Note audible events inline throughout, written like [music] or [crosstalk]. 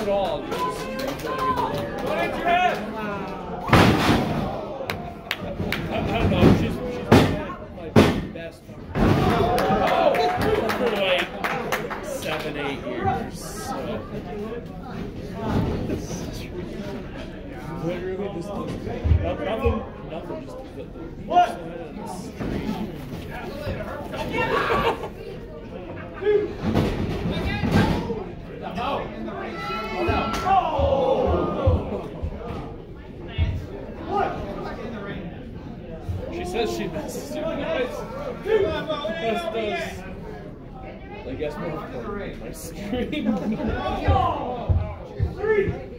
at all. Just what did you have? I, don't know. She's, she's my best. Oh, for like seven, eight years. So. Literally just nothing, nothing. Just what? I guess my screen.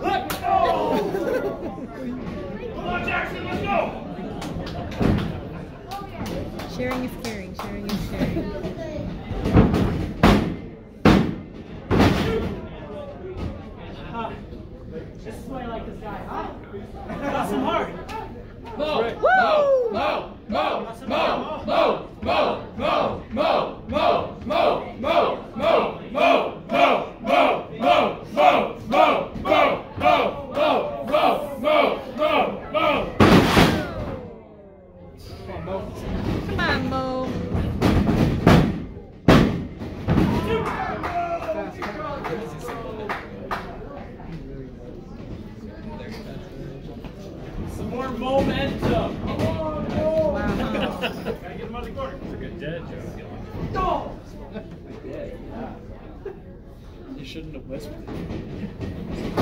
Let's go! Come on, Jackson, let's go! Sharing is caring, sharing is caring. Come on, Mo. Some more momentum. Oh. Wow. Gotta get him out of the corner. It's a good dead joke. No! You shouldn't have whispered. [laughs]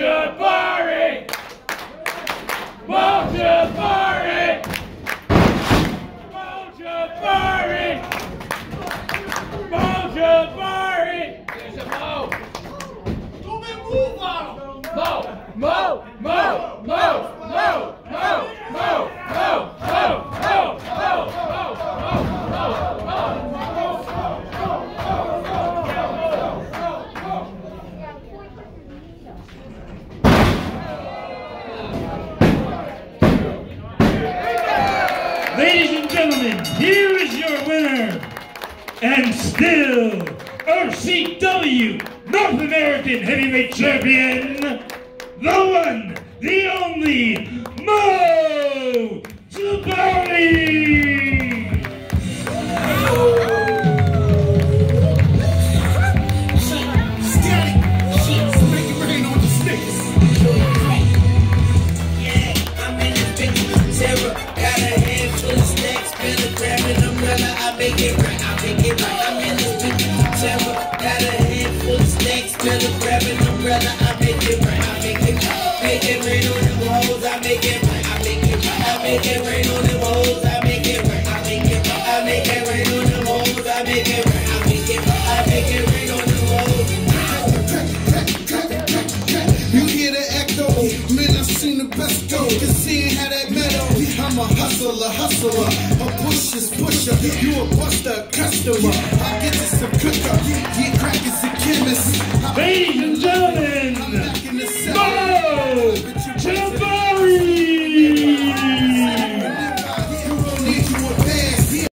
Jabari! Mo Jabari! and still RCW North American Heavyweight Champion, the one, the only, Mo I make it rain on them hoes. I make it rain, I make it rain on them hoes. I make it rain, I make it rain on them hoes. I make it rain, I make it rain on them hoes. You hear the echo? Man, I've seen the best go. Just seeing how that metal. I'm a hustler, hustler, a pusher, pusher. You a buster, customer.